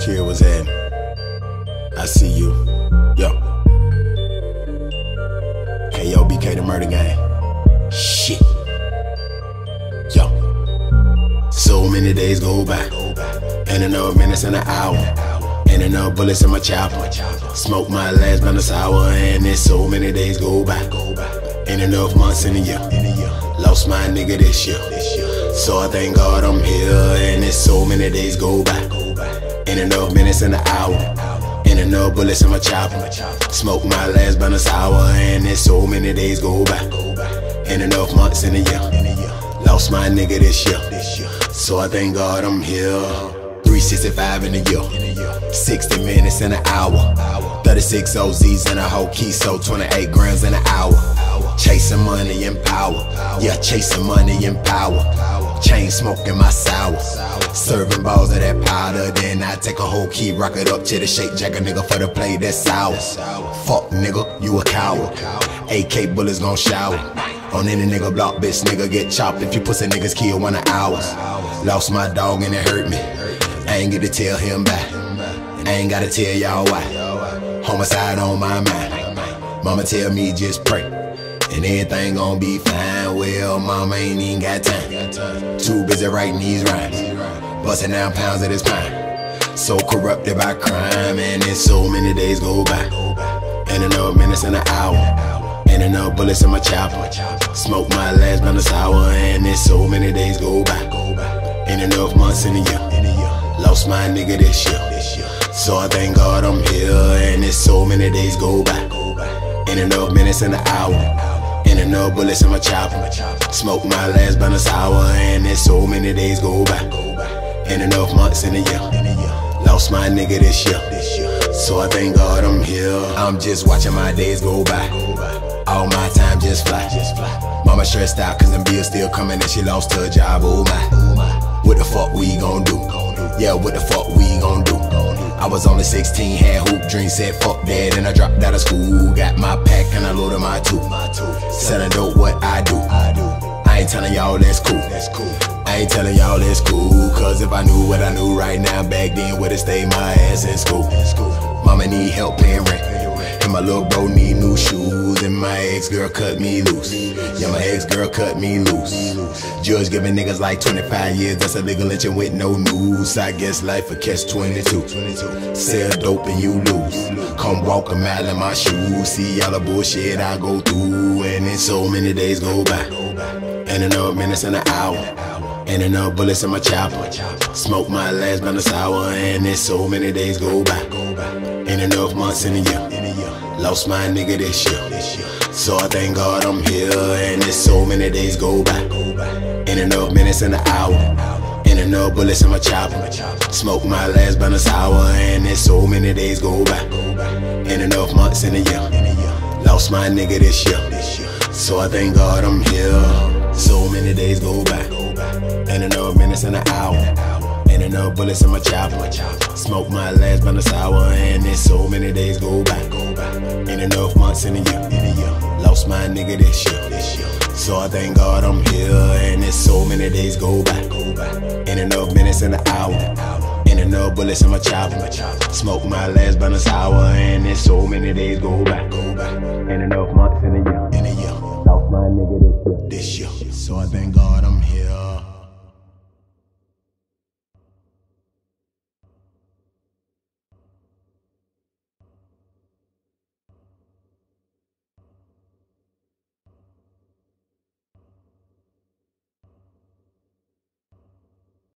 Kid was in. I see you. Yo. KO BK the murder gang. Shit. Yo. So many days go by. And another minutes and an hour. And enough bullets in my chopper. Smoke my last blunt of sour. And there's so many days go by. And enough months in a year. Lost my nigga this year. So I thank God I'm here. And it's so many days go by. And enough minutes in an hour. And enough bullets in my chopper. Smoke my last blunt of sour. And there's so many days go by. And enough months in a year. Lost my nigga this year. So I thank God I'm here. 365 in a year. 60 minutes in an hour. 36 OZs in a whole key, so 28 grams in an hour. Chasing money and power. Yeah, chasing money and power. Chain smoking my sour. Serving balls of that powder. Then I take a whole key, rock it up to the shake, jack a nigga for the play that's sour. Fuck nigga, you a coward. AK bullets gon' shower. On any nigga block, bitch nigga get chopped if you pussy niggas kill one of ours. Lost my dog and it hurt me. I ain't get to tell him back. I ain't gotta tell y'all why. Homicide on my mind. Mama tell me just pray. And everything gon' be fine. Well, mama ain't even got time. Too busy writing these rhymes. Busting down pounds of this pine. So corrupted by crime. And then so many days go by. And enough minutes in an hour. And enough bullets in my chopper. Smoke my last blunt of sour. And then so many days go by. And enough months in a year. Lost my nigga this year. So I thank God I'm here. And there's so many days go by. And enough minutes in an hour. Enough bullets in my chopper. Smoke my last blunt of sour. And there's so many days go by. And enough months in a year. Lost my nigga this year. So I thank God I'm here. I'm just watching my days go by. All my time just fly. Mama stressed out cause them bills still coming and she lost her job. Oh my. What the fuck we gon' do? Yeah, what the fuck we gon' do? I was only 16, had hoop dreams, said fuck that, and I dropped out of school. Got my pack ain't telling y'all that's cool. That's cool. I ain't telling y'all that's cool. Cause if I knew what I knew right now, back then would've stayed my ass in school. Mama need help paying rent. My little bro need new shoes. And my ex girl cut me loose. Yeah, my ex girl cut me loose. Judge giving niggas like 25 years. That's a legal lynching with no news. I guess life a catch 22. Sell dope and you lose. Come walk a mile in my shoes. See all the bullshit I go through. And then so many days go by. And enough minutes in an hour. And enough bullets in my chopper. Smoke my last blunt of sour. And then so many days go by. And enough months in a year. Lost my nigga this year. So I thank God I'm here. And there's so many days go by. And enough minutes in an hour. And enough bullets in my chopper. Smoke my last blunt of sour. And there's so many days go by. And enough months in a year. Lost my nigga this year. So I thank God I'm here. So many days go by. And enough minutes in an hour. And enough bullets in my chopper. Smoke my last blunt of sour. And there's so many days. And months in a year. Lost my nigga this year. So I thank God I'm here. And it's so many days go by. In enough minutes in an hour. And enough bullets in my chopper. Smoke my last blunt of sour. And it's so many days go by. And enough months in a year. In a year. Lost my nigga this year. This year. So I thank God I'm.